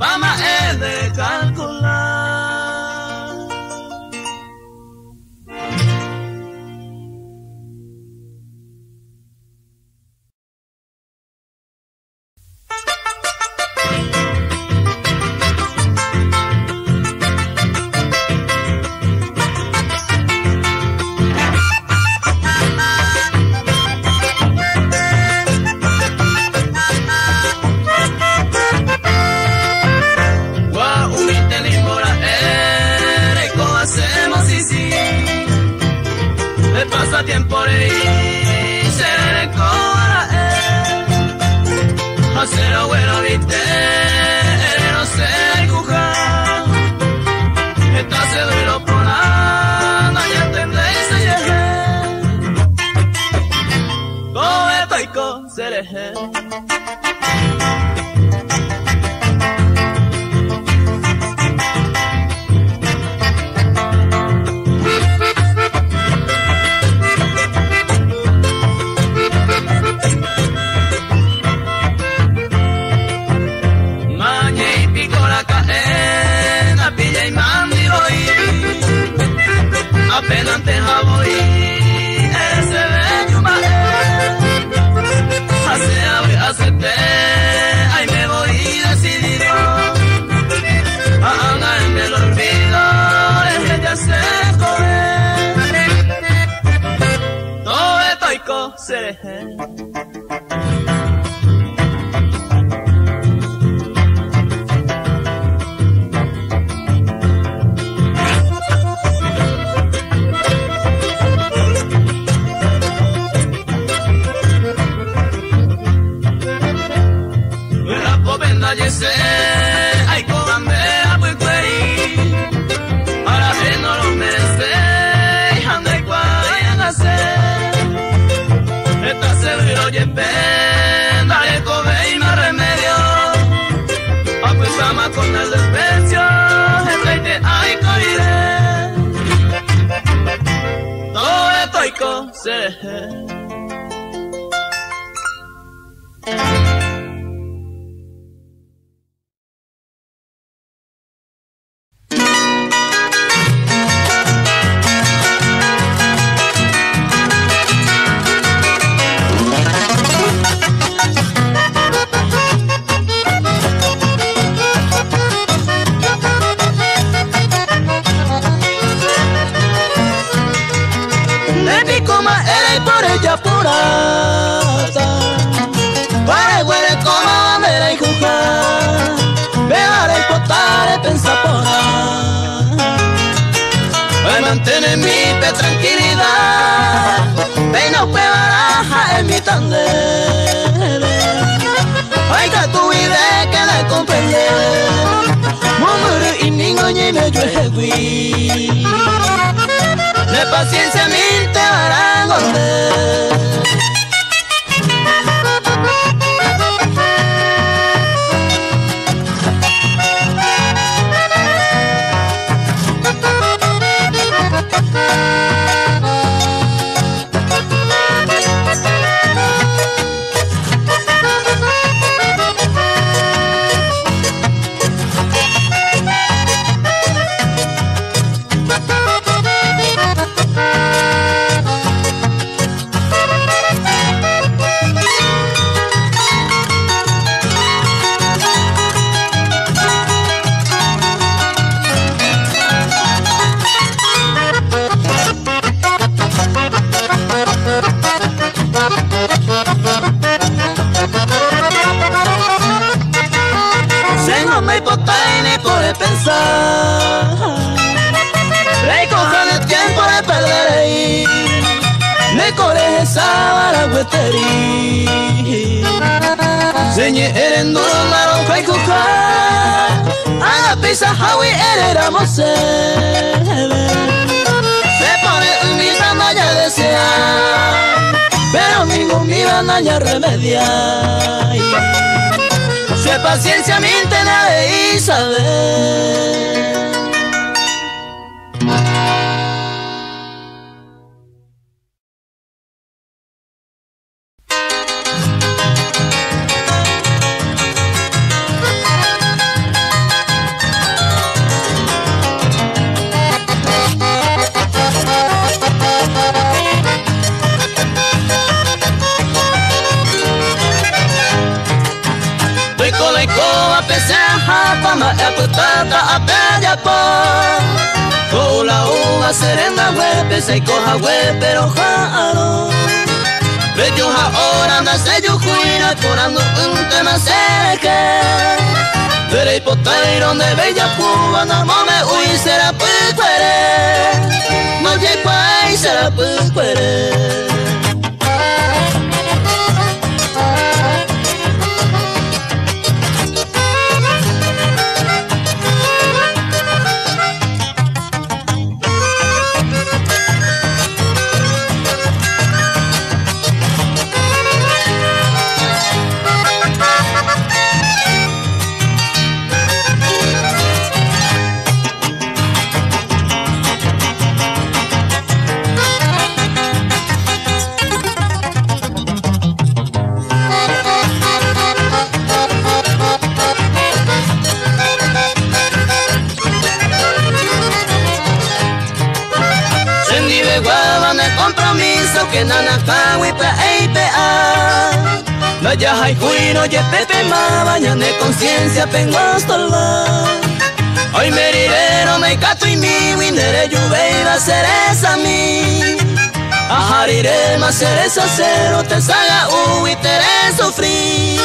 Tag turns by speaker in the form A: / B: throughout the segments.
A: Obama Está seguro y penda, le cobe y más remedio. A pues ama con el desprecio, el rey de ay coiré. Todo esto y
B: pe tranquilidad. Peino pe baraja en mi tandere Oiga tu idea que la comprende Mumuru y ningoñe me yo de paciencia mil te barangos corre esa baragüeteri Señe eren duro naranjo y cuca Haga pizza hawi ereramos Se pone mi ya desea Pero ningún mi ya remedia. Se paciencia miente nadie y saber peseja, fama e putata a po. Cola uva serena huepe, se coja huepe, pero jaro. Bello ahora na se yo cuina, corando un tema seque. Y potairo de bella cuba, no me uy será puquere. Llegó ahí será puquere. Que nana pe ei pe a No ya hay cuino ye pepe ma bañan de conciencia pengo la Hoy me riré no me cato y mi windere yuve va a ser esa mi Ajarire ma ser esa cero te saga u y te sufrir.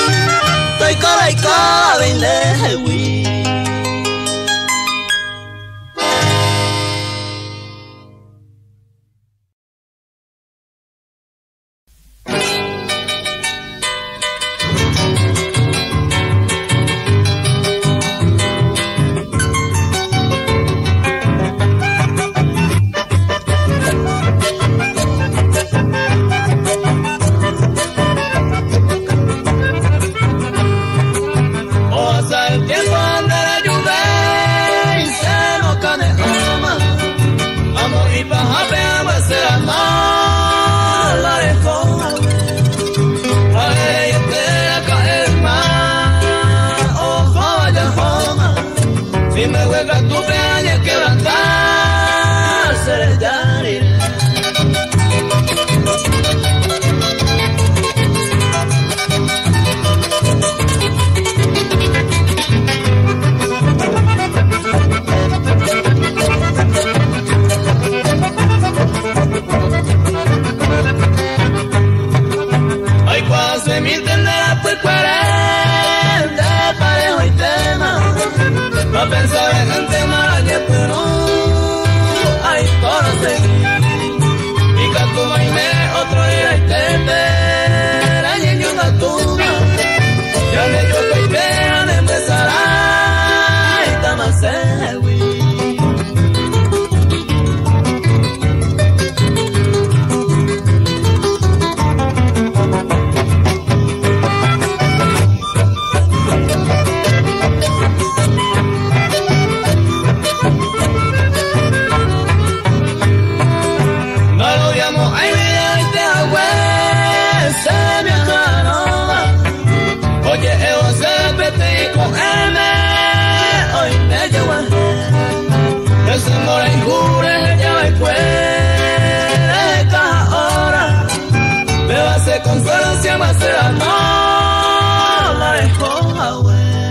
B: Estoy cola y cola vende se llama será no la dejó away